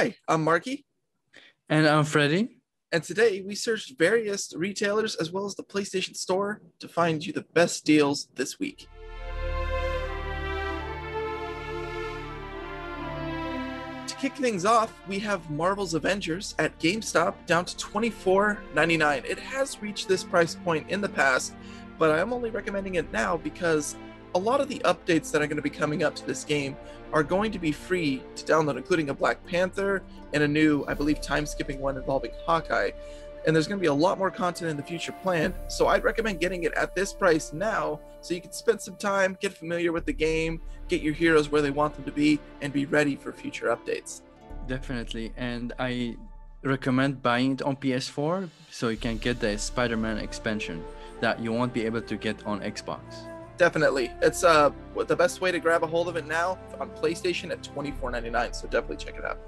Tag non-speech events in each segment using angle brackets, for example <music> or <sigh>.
Hi, I'm Marky. And I'm Freddy. And today we searched various retailers as well as the PlayStation Store to find you the best deals this week. To kick things off, we have Marvel's Avengers at GameStop down to $24.99. It has reached this price point in the past, but I'm only recommending it now because a lot of the updates that are going to be coming up to this game are going to be free to download, including a Black Panther and a new, I believe, time skipping one involving Hawkeye. And there's going to be a lot more content in the future planned. So I'd recommend getting it at this price now so you can spend some time, get familiar with the game, get your heroes where they want them to be, and be ready for future updates. Definitely. And I recommend buying it on PS4 so you can get the Spider Man expansion that you won't be able to get on Xbox definitely. It's uh the best way to grab a hold of it now on PlayStation at $24.99. So definitely check it out.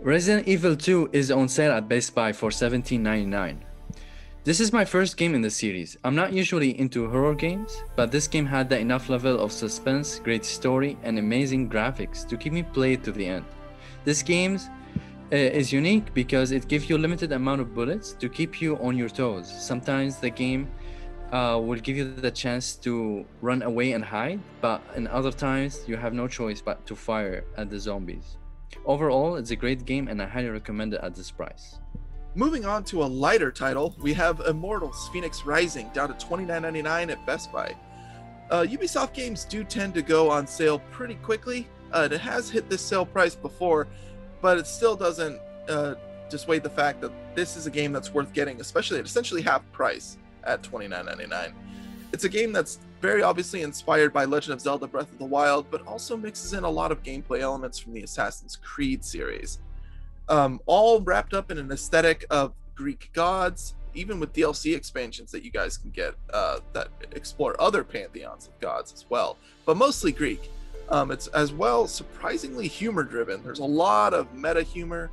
Resident Evil 2 is on sale at Best Buy for $17.99. This is my first game in the series. I'm not usually into horror games, but this game had the enough level of suspense, great story, and amazing graphics to keep me played to the end. This game uh, is unique because it gives you a limited amount of bullets to keep you on your toes. Sometimes the game uh, will give you the chance to run away and hide, but in other times you have no choice but to fire at the zombies. Overall, it's a great game and I highly recommend it at this price. Moving on to a lighter title, we have Immortals Fenyx Rising down to $29.99 at Best Buy. Uh, Ubisoft games do tend to go on sale pretty quickly. Uh, it has hit this sale price before, but it still doesn't uh, dissuade the fact that this is a game that's worth getting, especially at essentially half price at $29.99. It's a game that's very obviously inspired by Legend of Zelda Breath of the Wild, but also mixes in a lot of gameplay elements from the Assassin's Creed series. Um, all wrapped up in an aesthetic of Greek gods, even with DLC expansions that you guys can get uh, that explore other pantheons of gods as well, but mostly Greek. Um, it's as well surprisingly humor driven. There's a lot of meta humor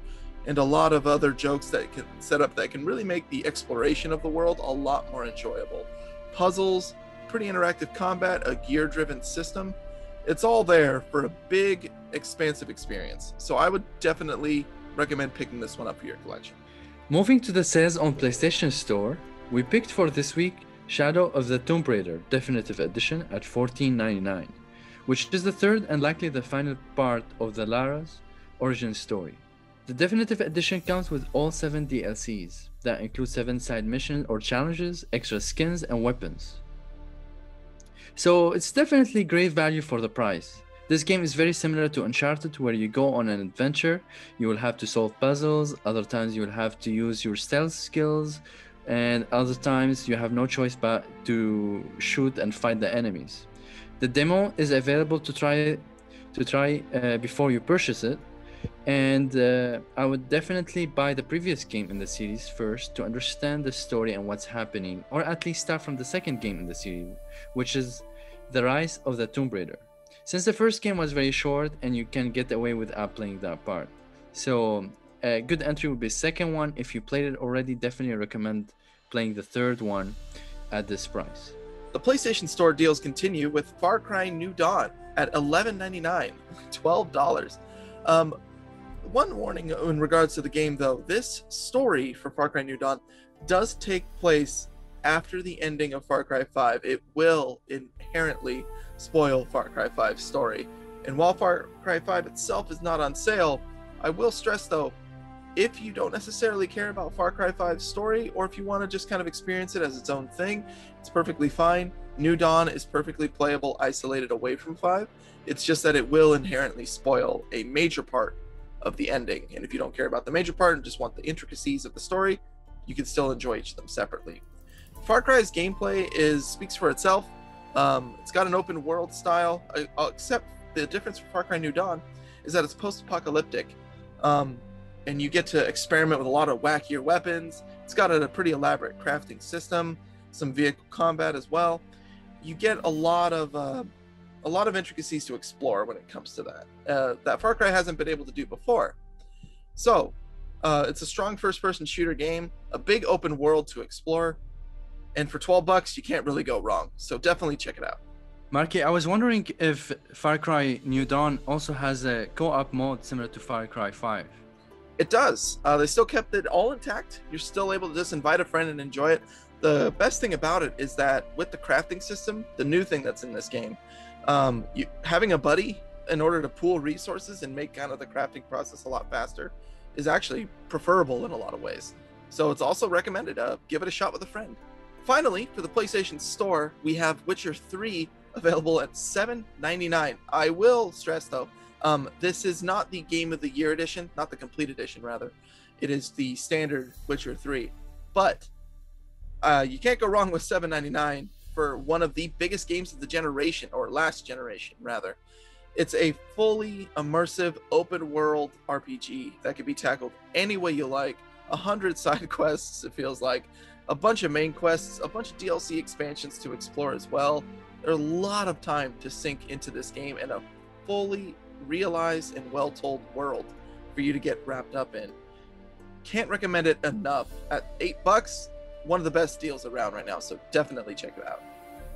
and a lot of other jokes that can set up that can really make the exploration of the world a lot more enjoyable. Puzzles, pretty interactive combat, a gear driven system. It's all there for a big, expansive experience. So I would definitely recommend picking this one up for your collection. Moving to the sales on PlayStation Store, we picked for this week Shadow of the Tomb Raider Definitive Edition at $14.99, which is the third and likely the final part of the Lara's origin story. The Definitive Edition comes with all 7 DLCs that include 7 side missions or challenges, extra skins, and weapons. So it's definitely great value for the price. This game is very similar to Uncharted where you go on an adventure, you will have to solve puzzles, other times you will have to use your stealth skills, and other times you have no choice but to shoot and fight the enemies. The demo is available to try to try uh, before you purchase it and uh, I would definitely buy the previous game in the series first to understand the story and what's happening, or at least start from the second game in the series, which is The Rise of the Tomb Raider. Since the first game was very short and you can get away without playing that part. So, a good entry would be second one. If you played it already, definitely recommend playing the third one at this price. The PlayStation Store deals continue with Far Cry New Dawn at $11.99, $12. Um, one warning in regards to the game, though this story for Far Cry New Dawn does take place after the ending of Far Cry 5. It will inherently spoil Far Cry 5's story. And while Far Cry 5 itself is not on sale, I will stress though, if you don't necessarily care about Far Cry 5's story, or if you want to just kind of experience it as its own thing, it's perfectly fine. New Dawn is perfectly playable isolated away from 5. It's just that it will inherently spoil a major part of the ending. And if you don't care about the major part and just want the intricacies of the story, you can still enjoy each of them separately. Far Cry's gameplay is speaks for itself. Um, it's got an open world style, uh, except the difference for Far Cry New Dawn is that it's post-apocalyptic, um, and you get to experiment with a lot of wackier weapons. It's got a, a pretty elaborate crafting system, some vehicle combat as well. You get a lot of uh, a lot of intricacies to explore when it comes to that uh, that Far Cry hasn't been able to do before. So, uh, it's a strong first-person shooter game, a big open world to explore, and for 12 bucks, you can't really go wrong. So definitely check it out. Marky, I was wondering if Far Cry New Dawn also has a co-op mode similar to Far Cry 5. It does. Uh, they still kept it all intact. You're still able to just invite a friend and enjoy it. The best thing about it is that with the crafting system, the new thing that's in this game, um, you, having a buddy in order to pool resources and make kind of the crafting process a lot faster is actually preferable in a lot of ways. So it's also recommended. Uh, give it a shot with a friend. Finally, for the PlayStation Store, we have Witcher 3 available at $7.99. I will stress though, um, this is not the Game of the Year edition, not the complete edition, rather. It is the standard Witcher 3. But uh, you can't go wrong with 7.99 for one of the biggest games of the generation, or last generation, rather. It's a fully immersive open world RPG that can be tackled any way you like. A hundred <laughs> side quests, it feels like, a bunch of main quests, a bunch of DLC expansions to explore as well. There's a lot of time to sink into this game and a fully realized and well told world for you to get wrapped up in. Can't recommend it enough. At eight bucks, one of the best deals around right now, so definitely check it out.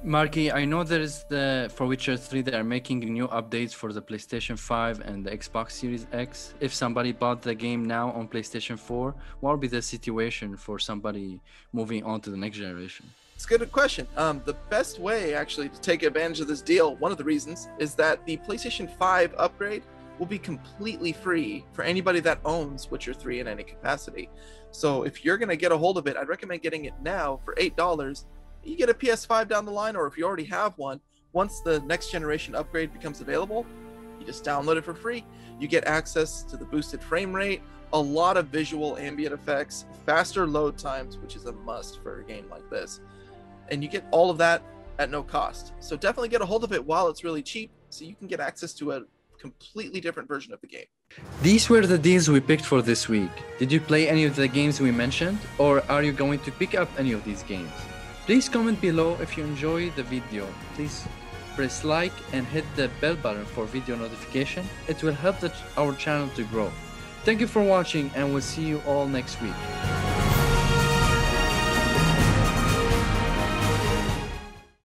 Marky, I know there is the for Witcher 3 they are making new updates for the PlayStation 5 and the Xbox Series X. If somebody bought the game now on PlayStation 4, what would be the situation for somebody moving on to the next generation? It's a good question. Um, the best way actually to take advantage of this deal, one of the reasons, is that the PlayStation 5 upgrade will be completely free for anybody that owns Witcher 3 in any capacity. So if you're gonna get a hold of it, I'd recommend getting it now for eight dollars you get a PS5 down the line, or if you already have one, once the next generation upgrade becomes available, you just download it for free. You get access to the boosted frame rate, a lot of visual ambient effects, faster load times, which is a must for a game like this. And you get all of that at no cost. So definitely get a hold of it while it's really cheap so you can get access to a completely different version of the game. These were the deals we picked for this week. Did you play any of the games we mentioned, or are you going to pick up any of these games? Please comment below if you enjoy the video. Please press like and hit the bell button for video notification. It will help the, our channel to grow. Thank you for watching and we'll see you all next week.